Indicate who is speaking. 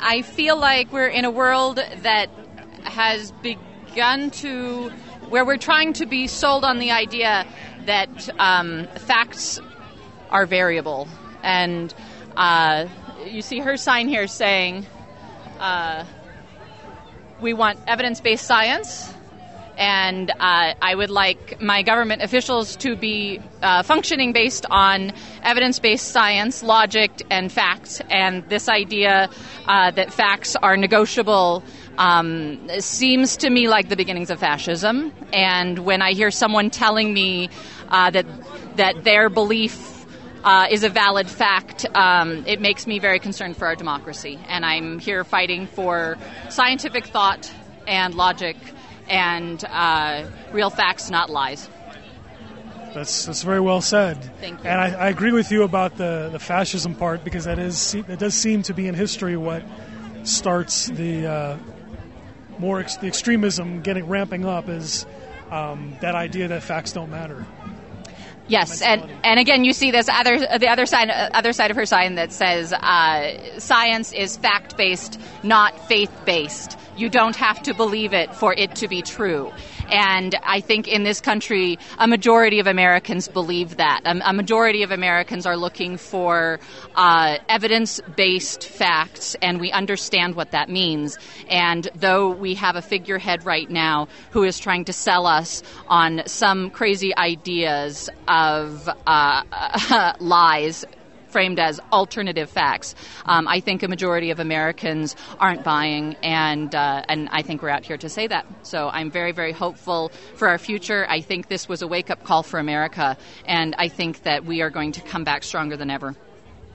Speaker 1: I feel like we're in a world that has begun to, where we're trying to be sold on the idea that um, facts are variable. And uh, you see her sign here saying, uh, we want evidence based science and uh, I would like my government officials to be uh, functioning based on evidence based science, logic, and facts. And this idea uh, that facts are negotiable um, seems to me like the beginnings of fascism. And when I hear someone telling me uh, that that their belief uh, is a valid fact, um, it makes me very concerned for our democracy. And I'm here fighting for scientific thought and logic and uh, real facts, not lies.
Speaker 2: That's that's very well said.
Speaker 1: Thank you.
Speaker 2: And I, I agree with you about the, the fascism part because that is that does seem to be in history what starts the uh, more ex- the extremism getting ramping up is um, that idea that facts don't matter.
Speaker 1: Yes, and and again, you see this other the other side other side of her sign that says uh, science is fact based, not faith based. You don't have to believe it for it to be true. And I think in this country, a majority of Americans believe that. A, a majority of Americans are looking for uh, evidence based facts, and we understand what that means. And though we have a figurehead right now who is trying to sell us on some crazy ideas of uh, lies framed as alternative facts. Um, I think a majority of Americans aren't buying, and uh, and I think we're out here to say that. So I'm very very hopeful for our future. I think this was a wake up call for America, and I think that we are going to come back stronger than ever.